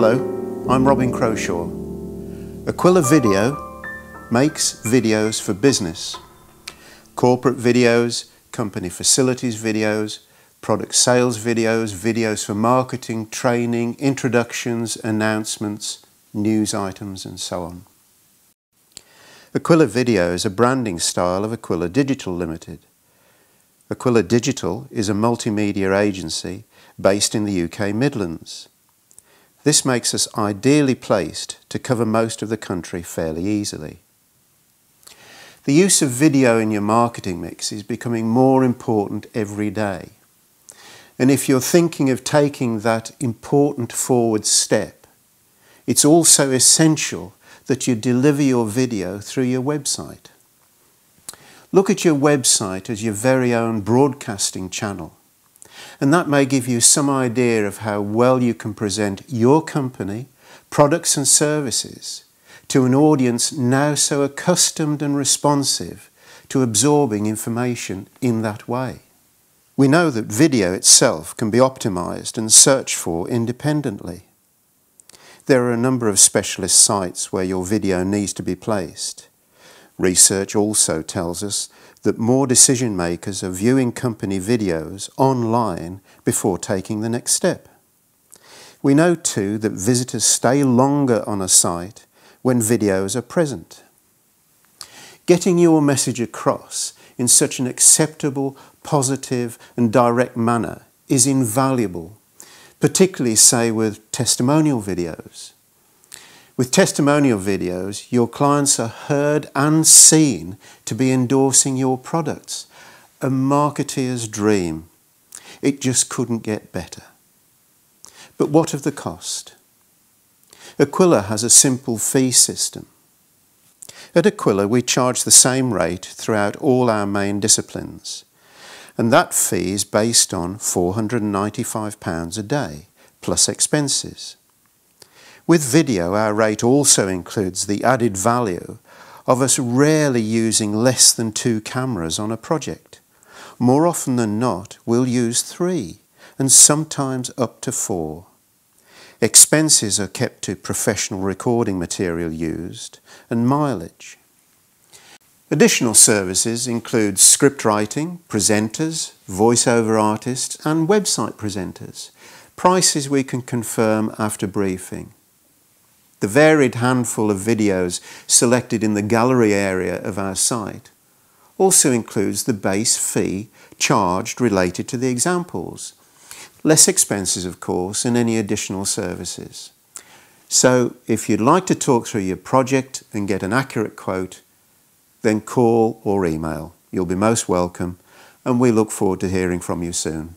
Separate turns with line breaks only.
Hello, I'm Robin Crowshaw. Aquila Video makes videos for business. Corporate videos, company facilities videos, product sales videos, videos for marketing, training, introductions, announcements, news items and so on. Aquila Video is a branding style of Aquila Digital Limited. Aquila Digital is a multimedia agency based in the UK Midlands. This makes us ideally placed to cover most of the country fairly easily. The use of video in your marketing mix is becoming more important every day. And if you're thinking of taking that important forward step, it's also essential that you deliver your video through your website. Look at your website as your very own broadcasting channel. And that may give you some idea of how well you can present your company, products and services to an audience now so accustomed and responsive to absorbing information in that way. We know that video itself can be optimized and searched for independently. There are a number of specialist sites where your video needs to be placed. Research also tells us that more decision makers are viewing company videos online before taking the next step. We know too that visitors stay longer on a site when videos are present. Getting your message across in such an acceptable, positive and direct manner is invaluable particularly say with testimonial videos. With testimonial videos, your clients are heard and seen to be endorsing your products. A marketeer's dream. It just couldn't get better. But what of the cost? Aquila has a simple fee system. At Aquila, we charge the same rate throughout all our main disciplines and that fee is based on £495 a day, plus expenses. With video, our rate also includes the added value of us rarely using less than two cameras on a project. More often than not, we'll use three, and sometimes up to four. Expenses are kept to professional recording material used and mileage. Additional services include script writing, presenters, voiceover artists and website presenters. Prices we can confirm after briefing. The varied handful of videos selected in the gallery area of our site also includes the base fee charged related to the examples. Less expenses, of course, and any additional services. So if you'd like to talk through your project and get an accurate quote, then call or email. You'll be most welcome and we look forward to hearing from you soon.